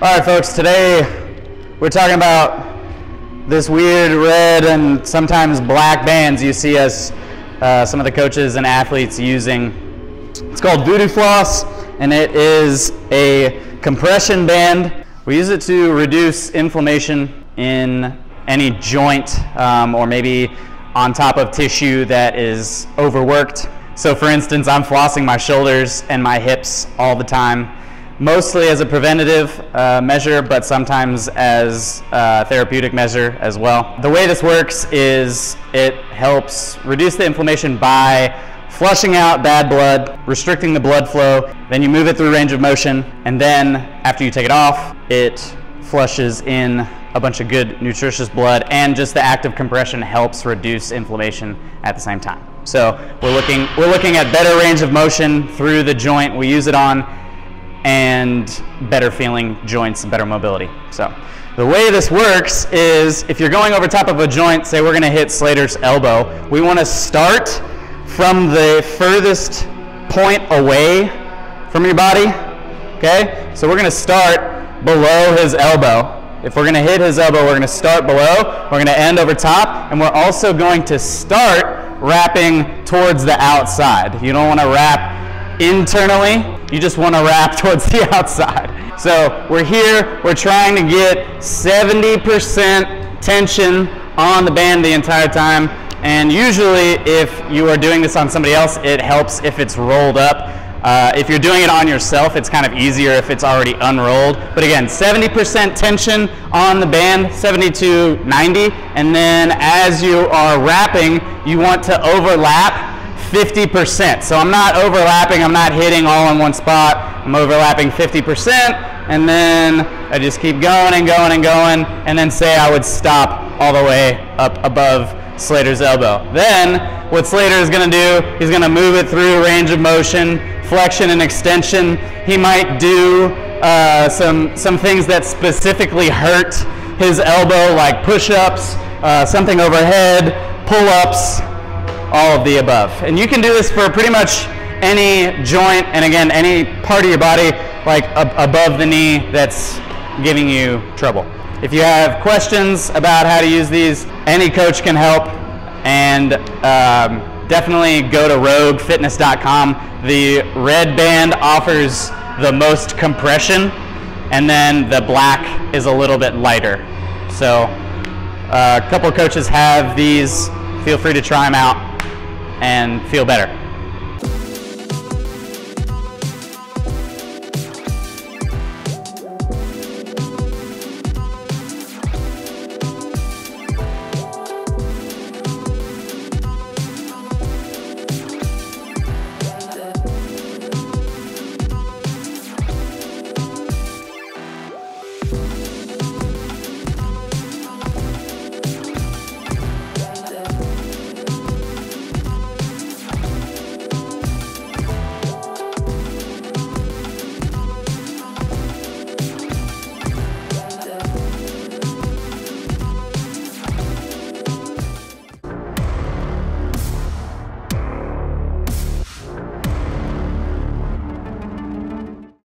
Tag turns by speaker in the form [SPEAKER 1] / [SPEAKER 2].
[SPEAKER 1] All right, folks, today we're talking about this weird red and sometimes black bands you see us, uh, some of the coaches and athletes using. It's called Voodoo Floss, and it is a compression band. We use it to reduce inflammation in any joint um, or maybe on top of tissue that is overworked. So for instance, I'm flossing my shoulders and my hips all the time mostly as a preventative uh, measure, but sometimes as a therapeutic measure as well. The way this works is it helps reduce the inflammation by flushing out bad blood, restricting the blood flow, then you move it through range of motion, and then after you take it off, it flushes in a bunch of good nutritious blood and just the active compression helps reduce inflammation at the same time. So we're looking, we're looking at better range of motion through the joint. We use it on and better feeling joints better mobility. So the way this works is if you're going over top of a joint, say we're gonna hit Slater's elbow, we wanna start from the furthest point away from your body, okay? So we're gonna start below his elbow. If we're gonna hit his elbow, we're gonna start below, we're gonna end over top, and we're also going to start wrapping towards the outside. You don't wanna wrap internally, you just want to wrap towards the outside. So we're here, we're trying to get 70% tension on the band the entire time. And usually if you are doing this on somebody else, it helps if it's rolled up. Uh, if you're doing it on yourself, it's kind of easier if it's already unrolled. But again, 70% tension on the band, 70 to 90. And then as you are wrapping, you want to overlap 50%. So I'm not overlapping, I'm not hitting all in one spot. I'm overlapping 50%, and then I just keep going and going and going, and then say I would stop all the way up above Slater's elbow. Then what Slater is going to do, he's going to move it through range of motion, flexion and extension. He might do uh, some, some things that specifically hurt his elbow, like push-ups, uh, something overhead, pull-ups, all of the above. And you can do this for pretty much any joint and again, any part of your body like ab above the knee that's giving you trouble. If you have questions about how to use these, any coach can help and um, definitely go to roguefitness.com. The red band offers the most compression and then the black is a little bit lighter. So uh, a couple coaches have these. Feel free to try them out and feel better.